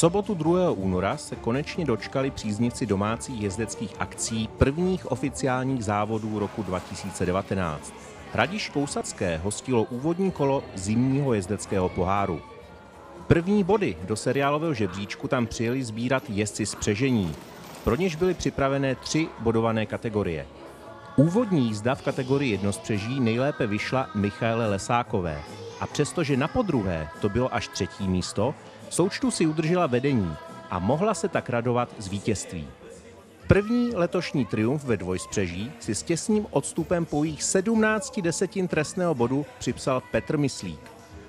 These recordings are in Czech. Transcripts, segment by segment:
sobotu 2. února se konečně dočkali příznivci domácích jezdeckých akcí prvních oficiálních závodů roku 2019. Hradiš Kousacké hostilo úvodní kolo zimního jezdeckého poháru. První body do seriálového žebříčku tam přijeli sbírat jezdci z přežení. Pro něž byly připravené tři bodované kategorie. Úvodní jízda v kategorii jednospřeží nejlépe vyšla Michaele Lesákové. A přestože na podruhé to bylo až třetí místo, součtu si udržela vedení a mohla se tak radovat z vítězství. První letošní triumf ve dvojspřeží si s těsným odstupem pouhých 17 desetin trestného bodu připsal Petr Myslík.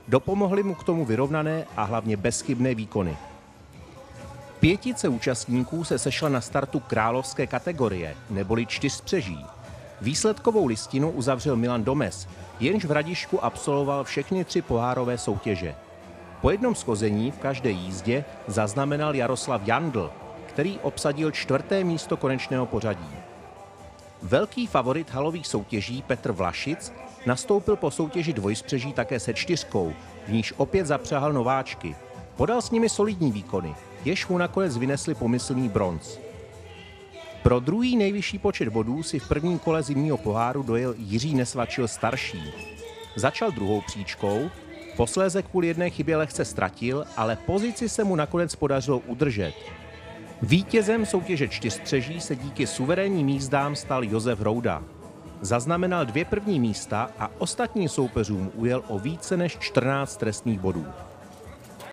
Dopomohly mu k tomu vyrovnané a hlavně bezchybné výkony. Pětice účastníků se sešla na startu královské kategorie, neboli čtyřspřeží. Výsledkovou listinu uzavřel Milan Domes, jenž v Radišku absolvoval všechny tři pohárové soutěže. Po jednom schození v každé jízdě zaznamenal Jaroslav Jandl, který obsadil čtvrté místo konečného pořadí. Velký favorit halových soutěží Petr Vlašic nastoupil po soutěži dvojspřeží také se čtyřkou, v níž opět zapřáhal nováčky. Podal s nimi solidní výkony, jež mu nakonec vynesli pomyslný bronz. Pro druhý nejvyšší počet bodů si v prvním kole zimního poháru dojel Jiří Nesvačil starší. Začal druhou příčkou, posléze kvůli jedné chybě lehce ztratil, ale pozici se mu nakonec podařilo udržet. Vítězem soutěže čtyřstřeží se díky suverénním jízdám stal Josef Rouda. Zaznamenal dvě první místa a ostatním soupeřům ujel o více než 14 trestných bodů.